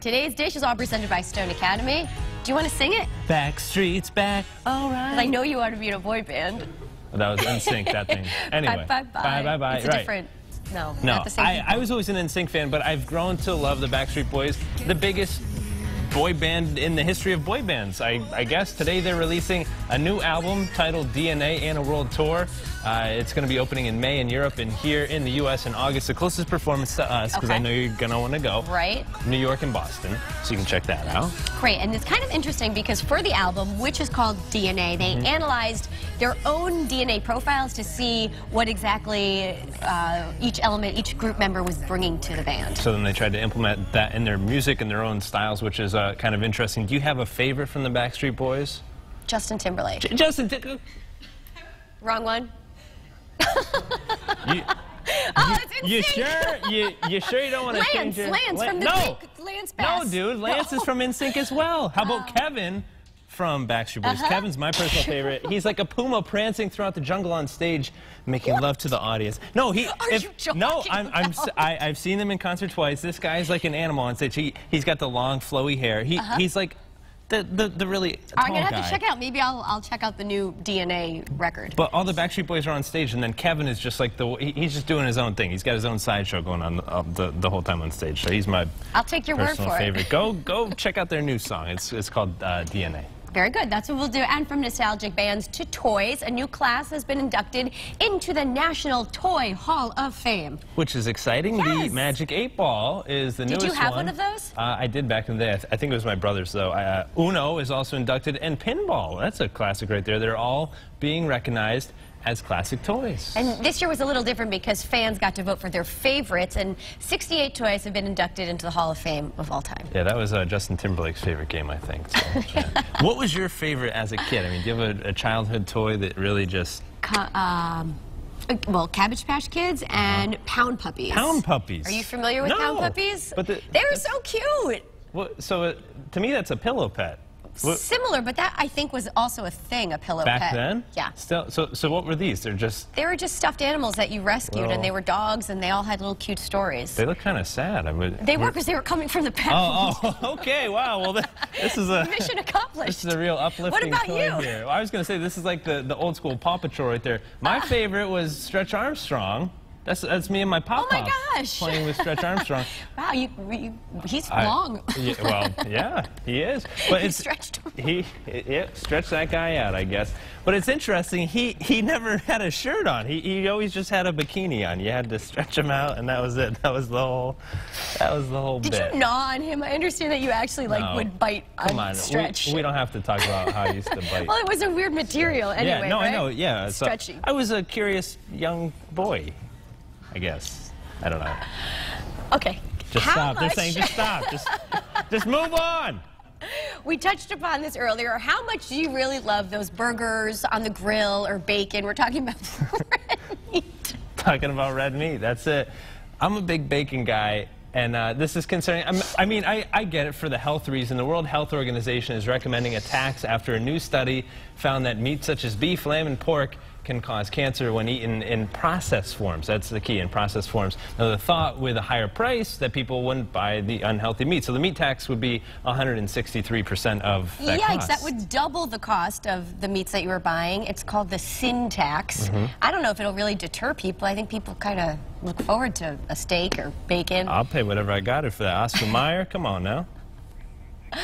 Today's dish is all presented by Stone Academy. Do you want to sing it? Backstreet's back, all 'Cause I know you want to be in a boy band. That was NSYNC, that thing. Anyway. bye, bye, Bye, bye, bye. bye. It's a Right. different. No, No, not the same. I. I was always an NSYNC fan, but I've grown to love the Backstreet Boys, the biggest boy band in the history of boy bands. I, I guess today they're releasing a new album titled DNA and a World Tour. Uh, it's going to be opening in May in Europe and here in the U.S. in August. The closest performance to us, because I know you're going to want to go, Right. New York and Boston, so you can check that out. Great, and it's kind of interesting because for the album, which is called DNA, they Mm-hmm. analyzed their own DNA profiles to see what exactly uh, each element, each group member was bringing to the band. So then they tried to implement that in their music and their own styles, which is uh, Uh, kind of interesting. Do you have a favorite from the Backstreet Boys? Justin Timberlake. J- Justin, t- Wrong one. you, Oh, it's you sure? You, you sure you don't want to change your... Lance La- from the no. Greek Lance No, dude, Lance is from NSYNC as well. How about oh. Kevin from Backstreet Boys? Uh-huh. Kevin's my personal favorite. He's like a puma prancing throughout the jungle on stage, making love to the audience. No, he. Are if, you joking? No, I'm. I'm s- No. I, I've seen him in concert twice. This guy's like an animal on stage. He, he's got the long, flowy hair. He, He's like the, the, the really I'm gonna have guy. to check out. Maybe I'll I'll check out the new DNA record. But all the Backstreet Boys are on stage, and then Kevin is just like the he- he's just doing his own thing. He's got his own sideshow going on uh, the the whole time on stage. So he's my I'll take your word for it. favorite. Go go check out their new song. It's it's called uh, DNA. Very good. That's what we'll do. And from nostalgic bands to toys, a new class has been inducted into the National Toy Hall of Fame. Which is exciting. The Magic Eight Ball is the Did newest you have one. one of those? Uh, I did back in the day. I, th- I think it was my brother's though. Uh, Uno is also inducted, and Pinball. That's a classic right there. They're all being recognized as classic toys. And this year was a little different because fans got to vote for their favorites, and 68 toys have been inducted into the Hall of Fame of all time. Yeah, that was uh, Justin Timberlake's favorite game, I think. So, yeah. what was your favorite as a kid? I mean, do you have a, a childhood toy that really just Ca- um, uh, well, Cabbage Patch Kids and Pound Puppies. Uh-huh. pound puppies? Are you familiar with no, Pound Puppies? But the, they were so cute. so it, to me, that's a pillow pet. What- Similar, but that I think was also a thing, a pillow back pet. then? Yeah. Still, so so what were these? They're just They were just stuffed animals that you rescued, Well- and they were dogs, and they all had little cute stories. they look kind of sad. I mean, They were because they were coming from the pet. Oh, oh, okay. Wow. Well, th- this is a Mission accomplished. This is a real uplifting What about you? here. I was going to say this is like the, the old school Paw Patrol right there. My ah. favorite was Stretch Armstrong. That's that's me and my pop Oh my gosh. playing with Stretch Armstrong. Wow, you, you he's I- long. yeah, well, yeah, he is. But He it's stretched him. He yeah, stretched that guy out, I guess. But it's interesting. He he never had a shirt on. He he always just had a bikini on. You had to stretch him out, and that was it. That was the whole. That was the whole Did bit. you gnaw on him? I understand that you actually like No. would bite Come on on, stretch. We, we don't have to talk about how I used to bite. well, it was a weird material anyway. yeah, no, right? I know. Yeah, so Stretchy. I was a curious young boy, I guess. I don't know. Okay. Just How stop. Much, They're saying just stop. Just, just move on. we touched upon this earlier. How much do you really love those burgers on the grill or bacon? We're talking about red meat. Talking about red meat. That's it. I'm a big bacon guy. And uh, this is concerning. I'm, I mean, I, I get it for the health reason. The World Health Organization is recommending a tax after a new study found that meat such as beef, lamb, and pork can cause cancer when eaten in processed forms. That's the key, in processed forms. Now, the thought with a higher price that people wouldn't buy the unhealthy meat. So the meat tax would be 163% of that Yikes, cost. that would double the cost of the meats that you were buying. It's called the sin tax. Mm-hmm. I don't know if it'll really deter people. I think people kind of look forward to a steak or bacon. I'll pay whatever I got it for that. Oscar Mayer, come on now.